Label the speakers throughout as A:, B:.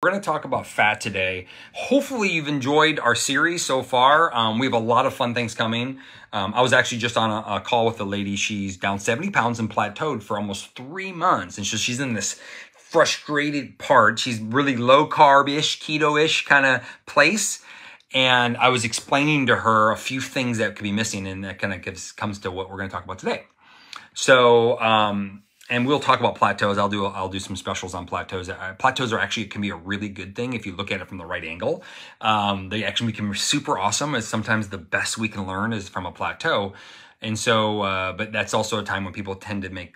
A: We're going to talk about fat today. Hopefully, you've enjoyed our series so far. Um, we have a lot of fun things coming. Um, I was actually just on a, a, call with a lady. She's down 70 pounds and plateaued for almost three months. And so she's in this frustrated part. She's really low carb ish, keto ish kind of place. And I was explaining to her a few things that could be missing, and that kind of comes to what we're going to talk about today. So, um, and we'll talk about plateaus. I'll do I'll do some specials on plateaus. Uh, plateaus are actually can be a really good thing if you look at it from the right angle. Um, they actually become super awesome. As sometimes the best we can learn is from a plateau, and so uh, but that's also a time when people tend to make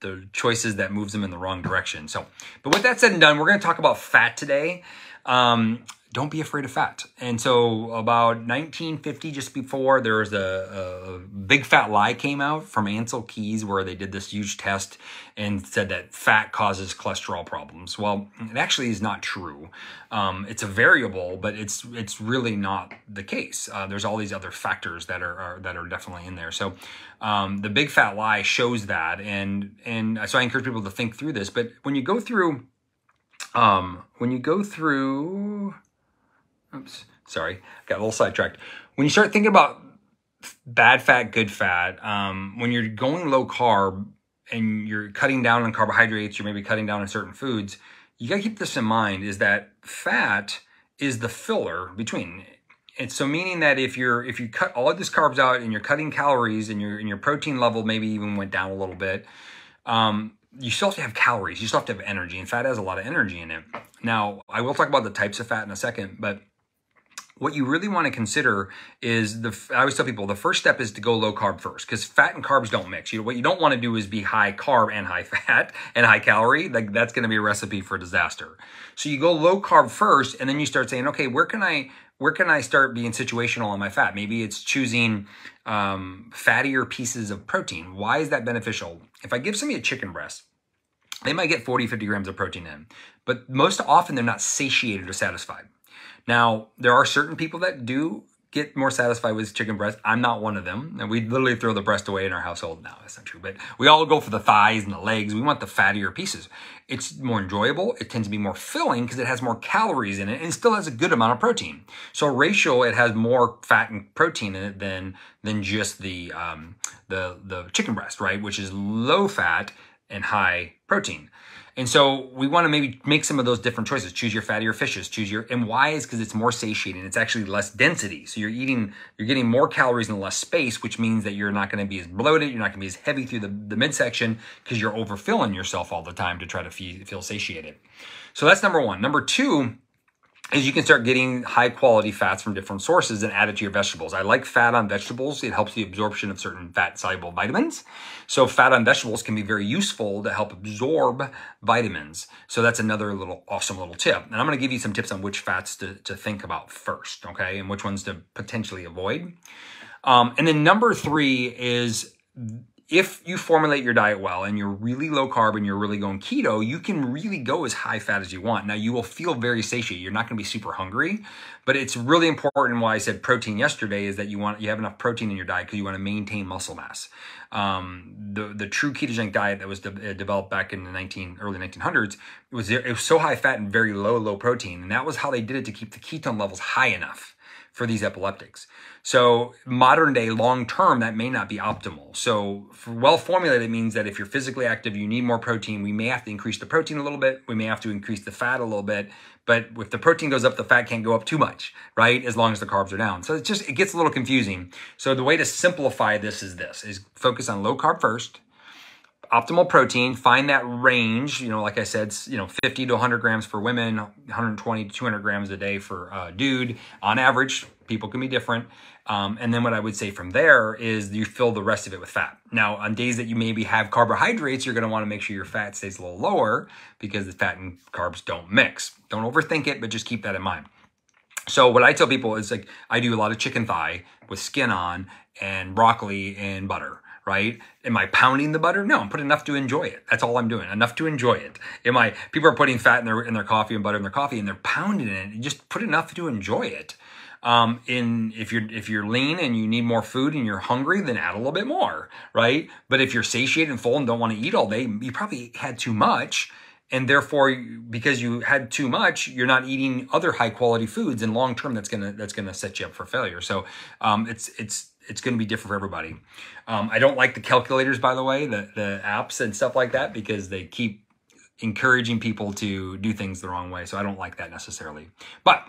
A: the choices that moves them in the wrong direction. So, but with that said and done, we're going to talk about fat today. Um, don't be afraid of fat. And so about 1950, just before, there was a, a, big fat lie came out from Ancel Keys where they did this huge test and said that fat causes cholesterol problems. Well, it actually is not true. Um, it's a variable, but it's it's really not the case. Uh, there's all these other factors that are, are that are definitely in there. So um, the big fat lie shows that, and and so I encourage people to think through this. But when you go through, um, when you go through oops, sorry, got a little sidetracked. When you start thinking about bad fat, good fat, um, when you're going low carb and you're cutting down on carbohydrates, you're maybe cutting down on certain foods, you got to keep this in mind is that fat is the filler between. And so meaning that if you're if you cut all of this carbs out and you're cutting calories and your and your protein level maybe even went down a little bit, um, you still have to have calories. You still have to have energy, and fat has a lot of energy in it. Now, I will talk about the types of fat in a second, but what you really want to consider is the I always tell people the first step is to go low carb first because fat and carbs don't mix. You know, what you don't want to do is be high carb and high fat and high calorie. Like that's going to be a recipe for disaster. So you go low carb first and then you start saying, okay, where can I where can I start being situational on my fat? Maybe it's choosing um, fattier pieces of protein. Why is that beneficial? If I give somebody a chicken breast, they might get 40, 50 grams of protein in, but most often they're not satiated or satisfied. Now, there are certain people that do get more satisfied with chicken breast. I'm not one of them. And we literally throw the breast away in our household now. That's not true. But we all go for the thighs and the legs. We want the fattier pieces. It's more enjoyable. It tends to be more filling because it has more calories in it and it still has a good amount of protein. So ratio, it has more fat and protein in it than, than just the, um, the, the chicken breast, right? Which is low fat and high protein. And so we want to maybe make some of those different choices. Choose your fattier fishes. Choose your and why is because it's more satiating. It's actually less density. So you're eating, you're getting more calories in less space, which means that you're not going to be as bloated. You're not going to be as heavy through the, the midsection because you're overfilling yourself all the time to try to feel, feel satiated. So that's number one. Number two is you can start getting high quality fats from different sources and add it to your vegetables. I like fat on vegetables. It helps the absorption of certain fat soluble vitamins. So fat on vegetables can be very useful to help absorb vitamins. So that's another little awesome little tip. And I'm going to give you some tips on which fats to, to think about first, okay? And which ones to potentially avoid. Um, and then number three is if you formulate your diet well and you're really low carb and you're really going keto, you can really go as high fat as you want. Now you will feel very satiated. You're not going to be super hungry, but it's really important. Why I said protein yesterday is that you want you have enough protein in your diet because you want to maintain muscle mass. Um, the the true ketogenic diet that was de- uh, developed back in the 19 early 1900s was it was so high fat and very low low protein, and that was how they did it to keep the ketone levels high enough for these epileptics. So modern day, long term, that may not be optimal. So well formulated means that if you're physically active, you need more protein. We may have to increase the protein a little bit. We may have to increase the fat a little bit. But if the protein goes up, the fat can't go up too much, right? As long as the carbs are down. So it just, it gets a little confusing. So the way to simplify this is this, is focus on low carb first, optimal protein, find that range, you know, like I said, you know, 50 to 100 grams for women, 120 to 200 grams a day for a dude. On average, people can be different. Um, and then what I would say from there is you fill the rest of it with fat. Now, on days that you maybe have carbohydrates, you're going to want to make sure your fat stays a little lower because the fat and carbs don't mix. Don't overthink it, but just keep that in mind. So what I tell people is like I do a lot of chicken thigh with skin on and broccoli and butter right? Am I pounding the butter? No, I'm putting enough to enjoy it. That's all I'm doing. Enough to enjoy it. Am I people are putting fat in their in their coffee and butter in their coffee and they're pounding it. Just put enough to enjoy it. Um, in if you're if you're lean and you need more food and you're hungry, then add a little bit more, right? But if you're satiated and full and don't want to eat all day, you probably had too much and therefore because you had too much you're not eating other high quality foods and long term that's gonna that's gonna set you up for failure. So um, it's it's it's going to be different for everybody. Um, i don't like the calculators by the way the the apps and stuff like that because they keep encouraging people to do things the wrong way. So i don't like that necessarily. But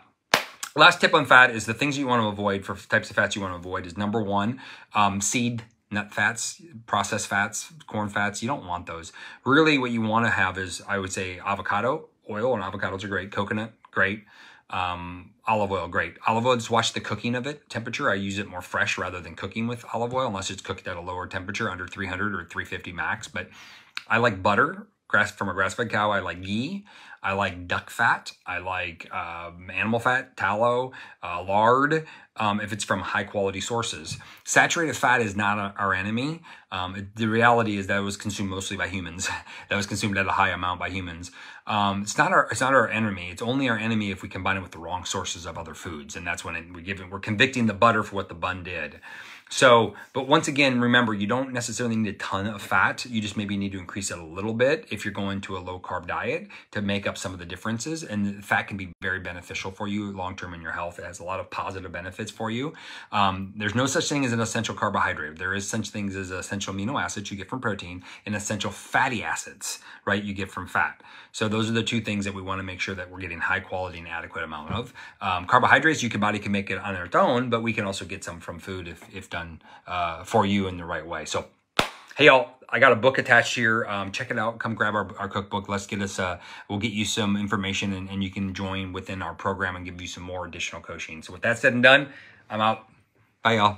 A: last tip on fat is the things you want to avoid for types of fats you want to avoid is number one um, seed nut fats, processed fats, corn fats. You don't want those. Really, what you want to have is, I would say, avocado oil, and avocados are great. Coconut, great. Um, olive oil, great. Olive oil, just watch the cooking of it. Temperature, I use it more fresh rather than cooking with olive oil, unless it's cooked at a lower temperature, under 300 or 350 max. But I like butter, grass from a grass-fed cow. I like ghee. I like duck fat. I like um, animal fat, tallow, uh, lard, um, if it's from high quality sources. Saturated fat is not a, our enemy. Um, it, the reality is that it was consumed mostly by humans. that was consumed at a high amount by humans. Um, it's not our it's not our enemy. It's only our enemy if we combine it with the wrong sources of other foods, and that's when it, we give it, we're convicting the butter for what the bun did. So, but once again, remember, you don't necessarily need a ton of fat. You just maybe need to increase it a little bit if you're going to a low carb diet to make up some of the differences. And fat can be very beneficial for you long term in your health. It has a lot of positive benefits for you. Um, there's no such thing as an essential carbohydrate. There is such things as essential amino acids you get from protein and essential fatty acids, right? You get from fat. So those are the two things that we want to make sure that we're getting high quality and adequate amount of. Um, carbohydrates, your body can make it on its own, but we can also get some from food if, if done uh, for you in the right way. So, hey y'all, I got a book attached here. Um, check it out. Come grab our, our cookbook. Let's get us, uh, we'll get you some information and, and you can join within our program and give you some more additional coaching. So with that said and done, I'm out. Bye y'all.